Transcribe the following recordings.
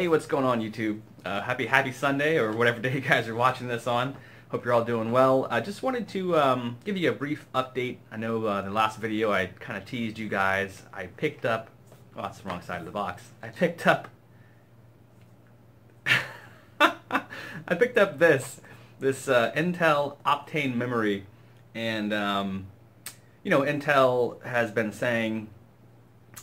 Hey, what's going on YouTube? Uh, happy Happy Sunday or whatever day you guys are watching this on. Hope you're all doing well. I just wanted to um, give you a brief update. I know uh, the last video I kind of teased you guys. I picked up, oh that's the wrong side of the box. I picked up, I picked up this, this uh, Intel Optane memory and um, you know Intel has been saying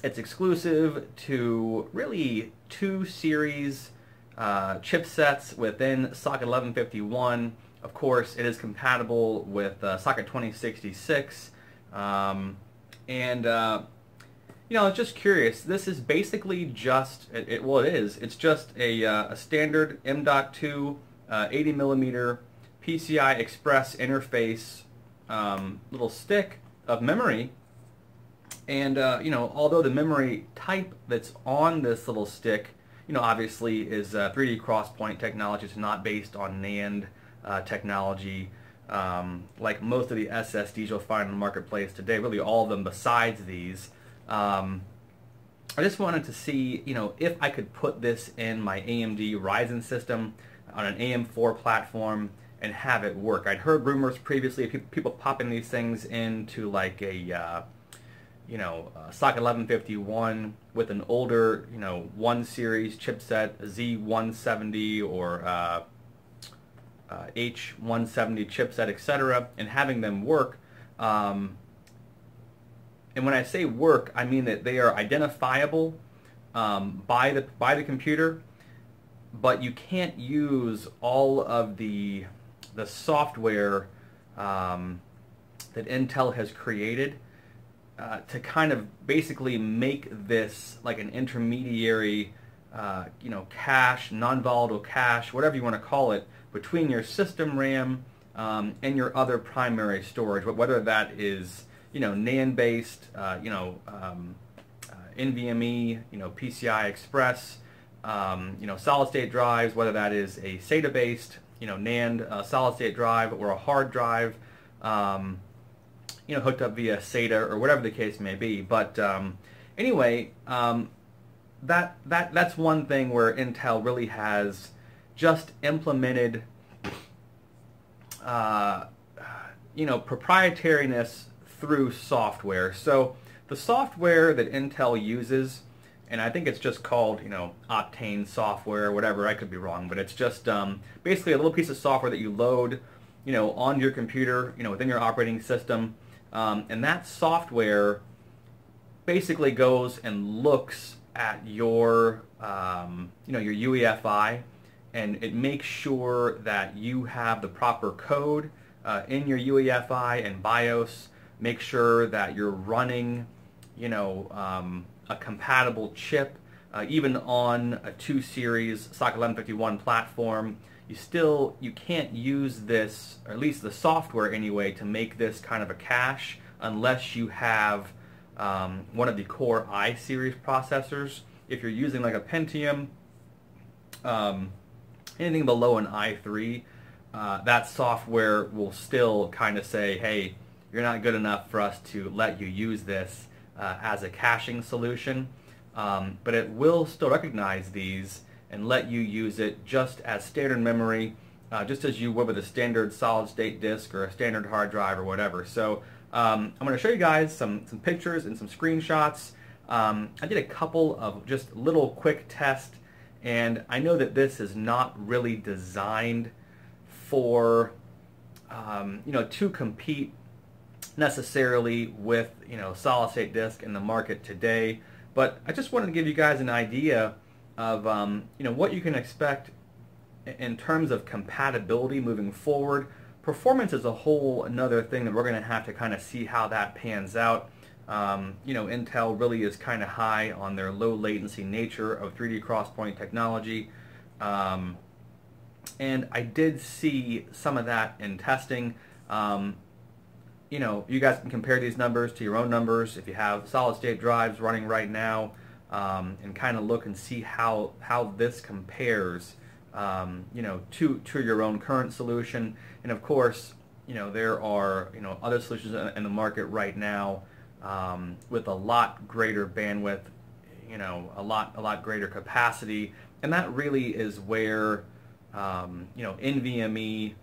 it's exclusive to really two series uh, chipsets within socket 1151. Of course, it is compatible with uh, socket 2066. Um, and, uh, you know, just curious. This is basically just, it, it well, it is. It's just a, uh, a standard M.2 uh, 80 millimeter PCI Express interface um, little stick of memory and, uh, you know, although the memory type that's on this little stick, you know, obviously is uh, 3D XPoint technology. It's not based on NAND uh, technology um, like most of the SSDs you'll find in the marketplace today, really all of them besides these. Um, I just wanted to see, you know, if I could put this in my AMD Ryzen system on an AM4 platform and have it work. I'd heard rumors previously of people popping these things into like a uh, you know, uh, socket 1151 with an older, you know, 1 series chipset, Z170 or uh, uh, H170 chipset, etc., and having them work. Um, and when I say work, I mean that they are identifiable um, by the by the computer, but you can't use all of the the software um, that Intel has created uh, to kind of basically make this like an intermediary, uh, you know, cache, non-volatile cache, whatever you want to call it, between your system RAM um, and your other primary storage, whether that is, you know, NAND-based, uh, you know, um, uh, NVMe, you know, PCI Express, um, you know, solid-state drives, whether that is a SATA-based, you know, NAND uh, solid-state drive or a hard drive. Um, you know, hooked up via SATA or whatever the case may be. But um, anyway, um, that that that's one thing where Intel really has just implemented, uh, you know, proprietariness through software. So the software that Intel uses, and I think it's just called, you know, Optane software or whatever. I could be wrong, but it's just um, basically a little piece of software that you load, you know, on your computer, you know, within your operating system. Um, and that software basically goes and looks at your, um, you know, your UEFI and it makes sure that you have the proper code uh, in your UEFI and BIOS. Make sure that you're running, you know, um, a compatible chip, uh, even on a 2 series socket 1151 platform you still you can't use this or at least the software anyway to make this kind of a cache unless you have um, one of the core i series processors. If you're using like a Pentium um, anything below an i3 uh, that software will still kind of say hey you're not good enough for us to let you use this uh, as a caching solution. Um, but it will still recognize these and let you use it just as standard memory, uh, just as you would with a standard solid state disk or a standard hard drive or whatever. So um, I'm going to show you guys some, some pictures and some screenshots. Um, I did a couple of just little quick tests and I know that this is not really designed for um, you know to compete necessarily with you know solid state disk in the market today but I just wanted to give you guys an idea of um, you know what you can expect in terms of compatibility moving forward. Performance is a whole another thing that we're going to have to kind of see how that pans out. Um, you know, Intel really is kind of high on their low latency nature of 3D XPoint technology. Um, and I did see some of that in testing. Um, you know, you guys can compare these numbers to your own numbers. If you have solid state drives running right now, um, and kind of look and see how how this compares um, you know to to your own current solution and of course you know there are you know other solutions in the market right now um, with a lot greater bandwidth you know a lot a lot greater capacity and that really is where um, you know NVMe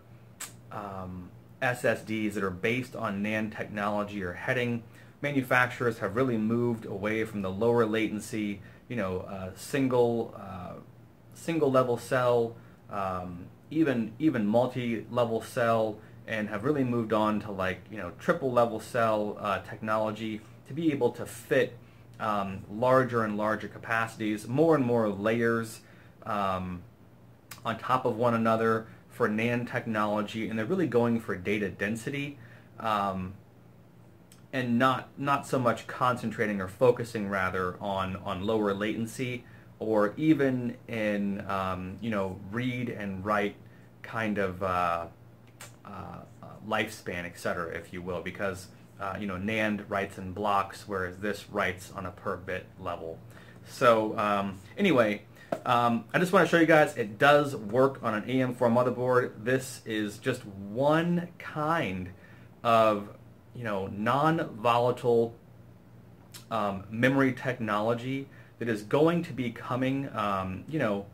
um, SSDs that are based on NAND technology are heading. Manufacturers have really moved away from the lower latency, you know, uh, single uh, single level cell, um, even even multi-level cell, and have really moved on to like you know triple level cell uh, technology to be able to fit um, larger and larger capacities, more and more layers um, on top of one another for NAND technology, and they're really going for data density. Um, and not not so much concentrating or focusing rather on on lower latency or even in um, you know read and write kind of uh, uh, uh lifespan, etc., if you will, because uh, you know NAND writes in blocks, whereas this writes on a per bit level. So um, anyway, um, I just want to show you guys it does work on an AM4 motherboard. This is just one kind of you know non-volatile um, memory technology that is going to be coming um, you know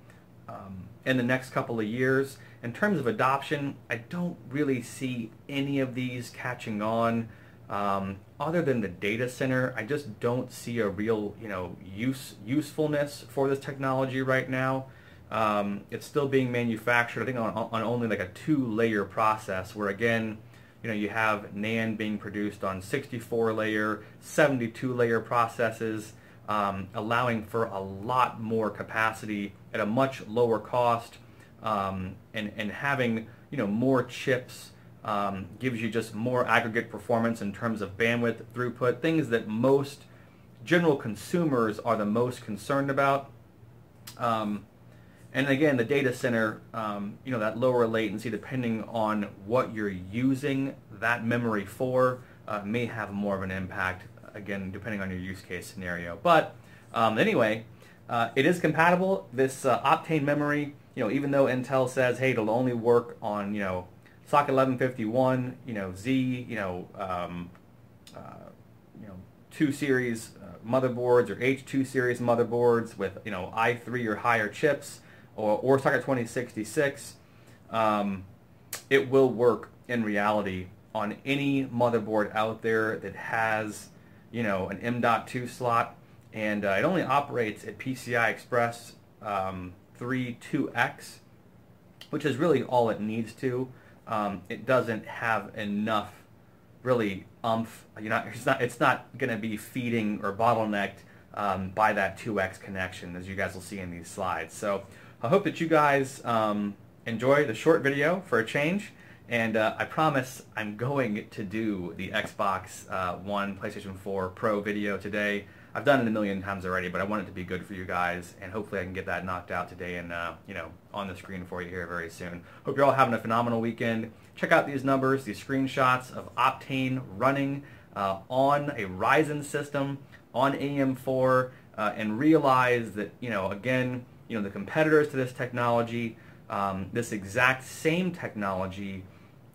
um, in the next couple of years. In terms of adoption, I don't really see any of these catching on. Um, other than the data center, I just don't see a real, you know, use usefulness for this technology right now. Um, it's still being manufactured, I think, on, on only like a two-layer process, where again, you know, you have NAND being produced on 64-layer, 72-layer processes, um, allowing for a lot more capacity at a much lower cost, um, and and having you know more chips um, gives you just more aggregate performance in terms of bandwidth, throughput, things that most general consumers are the most concerned about. Um, and again, the data center, um, you know, that lower latency, depending on what you're using that memory for, uh, may have more of an impact, again, depending on your use case scenario. But um, anyway, uh, it is compatible. This uh, Optane memory, you know, even though Intel says, hey, it'll only work on, you know, socket 1151, you know, Z, you know, um, uh, you know, 2 series uh, motherboards or H2 series motherboards with, you know, i3 or higher chips or, or socket 2066, um, it will work in reality on any motherboard out there that has, you know, an M.2 slot, and uh, it only operates at PCI Express um, 3 2X, which is really all it needs to um, it doesn't have enough really umph. You're not, it's not, it's not going to be feeding or bottlenecked um, by that 2x connection, as you guys will see in these slides. So I hope that you guys um, enjoy the short video for a change. And uh, I promise I'm going to do the Xbox uh, One, PlayStation 4 Pro video today. I've done it a million times already, but I want it to be good for you guys, and hopefully I can get that knocked out today and uh, you know on the screen for you here very soon. Hope you're all having a phenomenal weekend. Check out these numbers, these screenshots of Optane running uh, on a Ryzen system on AM4, uh, and realize that you know again you know the competitors to this technology, um, this exact same technology,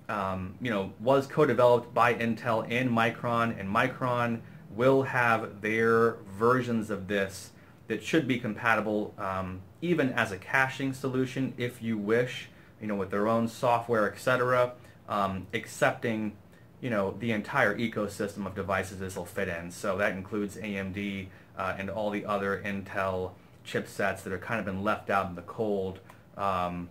um, you know was co-developed by Intel and Micron, and Micron will have their versions of this that should be compatible um, even as a caching solution if you wish, you know, with their own software, etc., um, accepting, you know, the entire ecosystem of devices this will fit in. So that includes AMD uh, and all the other Intel chipsets that have kind of been left out in the cold, um,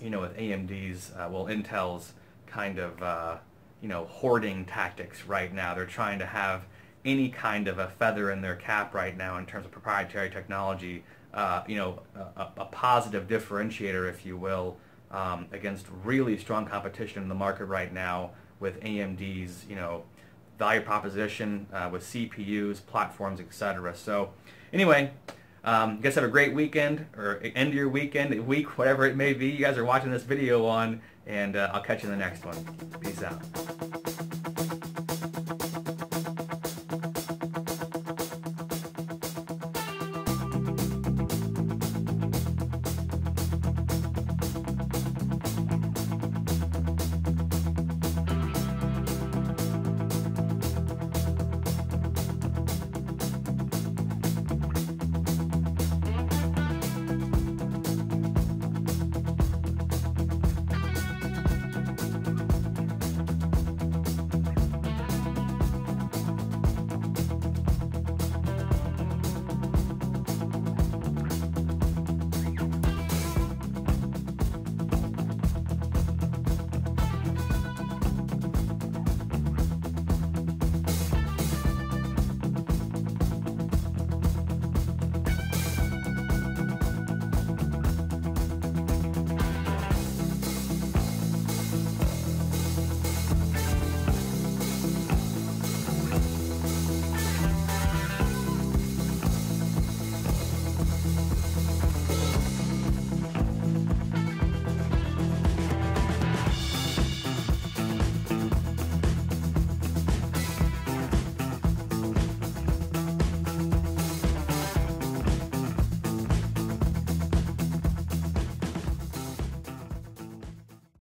you know, with AMD's, uh, well, Intel's kind of, uh, you know, hoarding tactics right now. They're trying to have any kind of a feather in their cap right now in terms of proprietary technology, uh, you know, a, a, positive differentiator, if you will, um, against really strong competition in the market right now with AMD's, you know, value proposition uh, with CPUs, platforms, etc. So anyway, um, you guys have a great weekend or end of your weekend, week, whatever it may be. You guys are watching this video on, and uh, I'll catch you in the next one. Peace out.